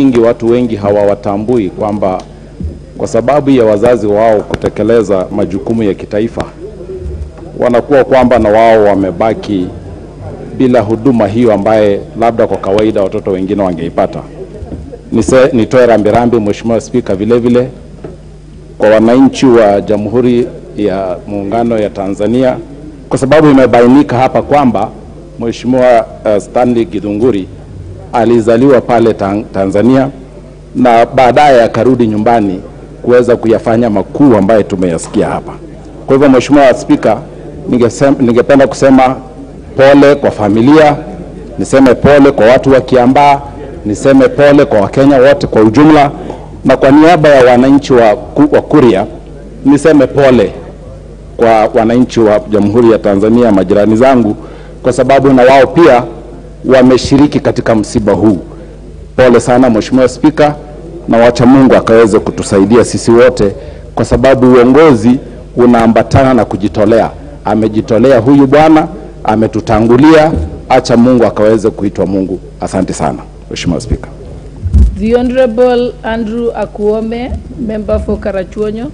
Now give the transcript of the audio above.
nyingi watu wengi hawawatambui kwamba kwa sababu ya wazazi wao kutekeleza majukumu ya kitaifa, wanakuwa kwamba na wao wamebaki bila huduma hiyo ambaye labda kwa kawaida watoto wengine wangeipata. Nitoe rambirambi Mheshimiwa Spika, vile vile kwa wananchi wa Jamhuri ya Muungano ya Tanzania, kwa sababu imebainika hapa kwamba Mheshimiwa uh, Stanley Githunguri alizaliwa pale Tan- Tanzania na baadaye akarudi nyumbani kuweza kuyafanya makuu ambayo tumeyasikia hapa. Kwa hivyo Mheshimiwa Spika, ningependa kusema pole kwa familia, niseme pole kwa watu wa Kiambaa, niseme pole kwa Wakenya wote kwa ujumla, na kwa niaba ya wananchi wa, wa Kuria niseme pole kwa wananchi wa Jamhuri ya Tanzania, majirani zangu, kwa sababu na wao pia wameshiriki katika msiba huu. Pole sana Mheshimiwa Spika, na wacha Mungu akaweze kutusaidia sisi wote, kwa sababu uongozi unaambatana na kujitolea. Amejitolea huyu bwana, ametutangulia. Acha Mungu akaweze kuitwa Mungu. Asante sana Mheshimiwa Spika. The Honorable Andrew Akuome, member for Karachuonyo.